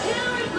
Karen